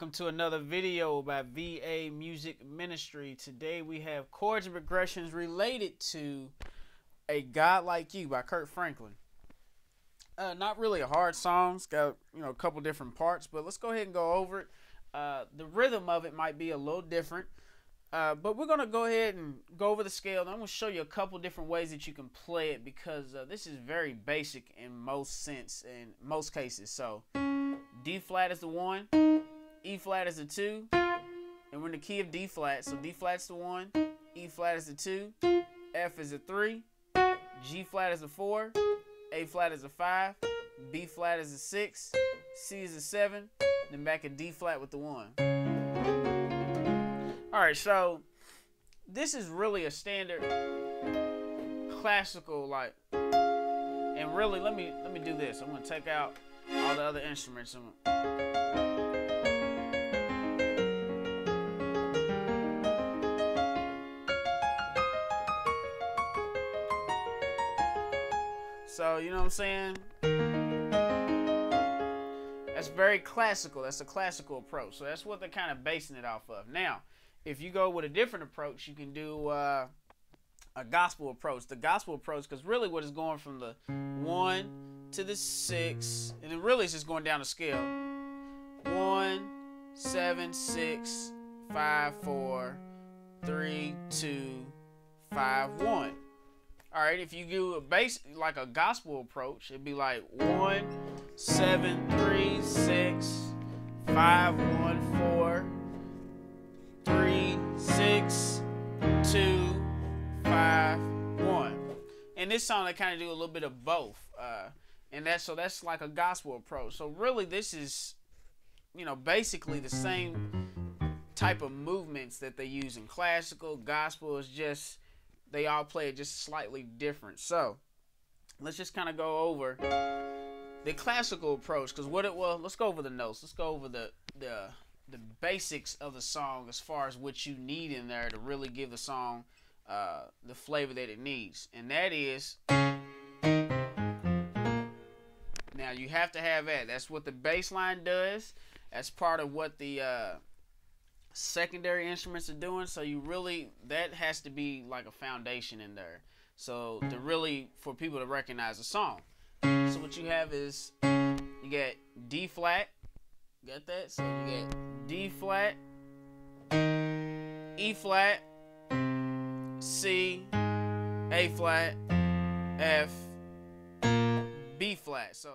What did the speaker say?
welcome to another video about VA Music Ministry. Today we have chords and progressions related to A God Like You by Kirk Franklin. Uh, not really a hard song. It's got you know a couple different parts, but let's go ahead and go over it. Uh, the rhythm of it might be a little different, uh, but we're gonna go ahead and go over the scale. And I'm gonna show you a couple different ways that you can play it because uh, this is very basic in most sense in most cases. So D flat is the one. E flat is the two, and we're in the key of D flat. So D flat's the one, E flat is the two, F is a three, G flat is a four, A flat is a five, B flat is a six, C is a seven, then back in D flat with the one. All right, so this is really a standard classical like, and really let me let me do this. I'm gonna take out all the other instruments. So, you know what I'm saying? That's very classical. That's a classical approach. So that's what they're kind of basing it off of. Now, if you go with a different approach, you can do uh, a gospel approach. The gospel approach, because really what is going from the one to the six, and then really it's just going down the scale. One, seven, six, five, four, three, two, five, one. All right, if you do a base like a gospel approach, it'd be like one, seven, three, six, five, one, four, three, six, two, five, one. And this song, they kind of do a little bit of both, uh, and that's so that's like a gospel approach. So really, this is, you know, basically the same type of movements that they use in classical. Gospel is just they all play it just slightly different. So let's just kind of go over the classical approach because what it well let's go over the notes. Let's go over the the the basics of the song as far as what you need in there to really give the song uh, the flavor that it needs, and that is. Now you have to have that. That's what the bass line does. That's part of what the uh, secondary instruments are doing. So you really that has to be like a foundation in there. So to really for people to recognize a song. So what you have is you get D flat. Got that? So you get D flat, E flat, C, A flat, F, B flat. So